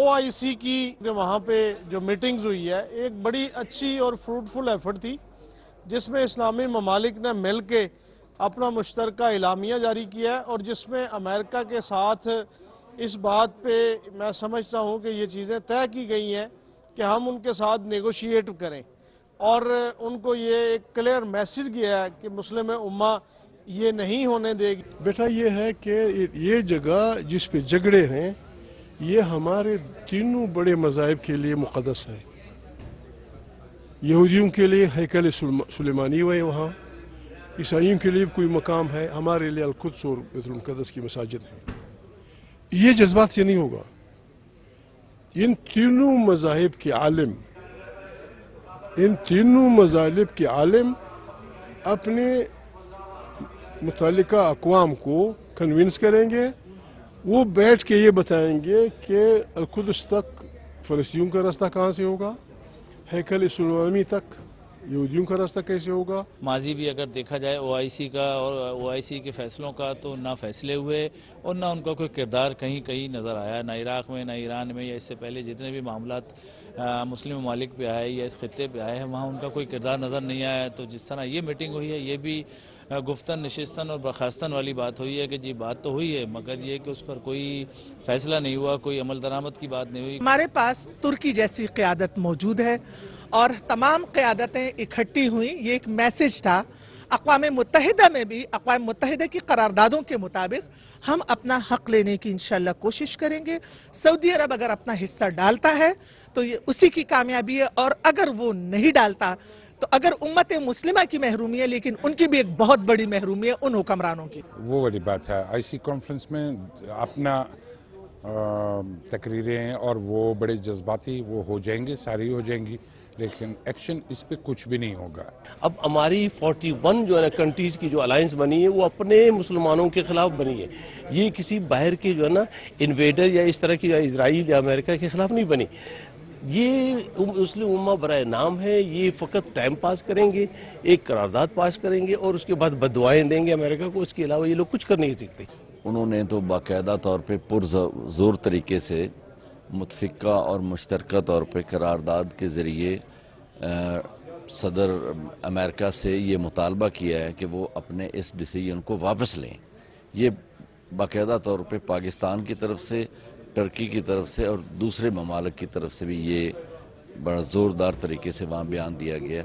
او آئی سی کی وہاں پہ جو میٹنگز ہوئی ہے، ایک بڑی اچھی اور فروٹفل ایفرٹ تھی، جس میں اسلامی ممالک نے مل کے اپنا مشترکہ اعلامیہ جاری کیا ہے اور جس میں امریکہ کے ساتھ اس بات پہ میں سمجھتا ہوں کہ یہ چیزیں طے کی گئی ہیں کہ ہم ان کے ساتھ نیگوشیٹ کریں۔ اور ان کو یہ ایک کلیئر میسج گیا ہے کہ مسلم امہ یہ نہیں ہونے دے گی۔ بیٹا، یہ ہے کہ یہ جگہ جس پہ جھگڑے ہیں یہ ہمارے تینوں بڑے مذاہب کے لیے مقدس ہے۔ یہودیوں کے لیے ہیکل سلیمانی ہوئے وہاں، عیسائیوں کے لیے کوئی مقام ہے، ہمارے لیے القدس اور بیت المقدس کی مساجد ہیں۔ یہ جذبات سے نہیں ہوگا۔ ان تینوں مذاہب کے عالم، ان تینوں مذاہب کے عالم اپنے متعلقہ اقوام کو کنونس کریں گے وہ بیٹھ کے یہ بتائیں گے کہ القدس تک فلسطین کا راستہ کہاں سے ہوگا؟ ہیکل اسلامی تک؟ یہودیوں کا راستہ کیسے ہوگا؟ ماضی بھی اگر دیکھا جائے او آئی سی کا اور او آئی سی کے فیصلوں کا تو نہ فیصلے ہوئے اور نہ ان کا کوئی کردار کہیں کہیں نظر آیا نہ عراق میں نہ ایران میں یا اس سے پہلے جتنے بھی معاملات مسلم ممالک پہ آئے یا اس خطے پہ آئے ہیں وہاں ان کا کوئی کردار نظر نہیں آیا۔ تو جس طرح یہ میٹنگ ہوئی ہے یہ بھی گفتن نشستن اور برخاستن والی بات ہوئی ہے کہ جی بات تو ہوئی ہے مگر یہ کہ اس پر کوئی فیصلہ نہیں ہوا کوئی عمل درآمد کی بات نہیں ہوئی۔ ہمارے پاس ترکی جیسی قیادت موجود ہے۔ اور تمام قیادتیں اکٹھی ہوئیں۔ یہ ایک میسج تھا۔ اقوام متحدہ میں بھی، اقوام متحدہ کی قراردادوں کے مطابق ہم اپنا حق لینے کی انشاءاللہ کوشش کریں گے۔ سعودی عرب اگر اپنا حصہ ڈالتا ہے تو یہ اسی کی کامیابی ہے۔ اور اگر وہ نہیں ڈالتا تو اگر امت مسلمہ کی محرومی ہے، لیکن ان کی بھی ایک بہت بڑی محرومی ہے، ان حکمرانوں کی۔ وہ بڑی بات ہے۔ آئی سی کانفرنس میں اپنا تقریریں اور وہ بڑے جذباتی وہ ہو جائیں گے، ساری ہو جائیں گی، لیکن ایکشن اس پہ کچھ بھی نہیں ہوگا۔ اب ہماری فورٹی ون جو ہے نا کنٹریز کی جو الائنس بنی ہے، وہ اپنے مسلمانوں کے خلاف بنی ہے۔ یہ کسی باہر کے جو ہے نا انویڈر یا اس طرح کی یا اسرائیل یا امریکہ کے خلاف نہیں بنی۔ یہ مسلم امہ برائے نام ہے، یہ فقط ٹائم پاس کریں گے، ایک قرارداد پاس کریں گے اور اس کے بعد بدوائیں دیں گے امریکہ کو۔ اس کے علاوہ یہ لوگ کچھ کر نہیں سکتے۔ انہوں نے تو باقاعدہ طور پہ پرزور طریقے سے متفقہ اور مشترکہ طور پہ قرارداد کے ذریعے صدر امریکہ سے یہ مطالبہ کیا ہے کہ وہ اپنے اس ڈیسیجن کو واپس لیں۔ یہ باقاعدہ طور پہ پاکستان کی طرف سے ٹرکی کی طرف سے اور دوسرے ممالک کی طرف سے بھی یہ بڑا زوردار طریقے سے وہاں بیان دیا گیا۔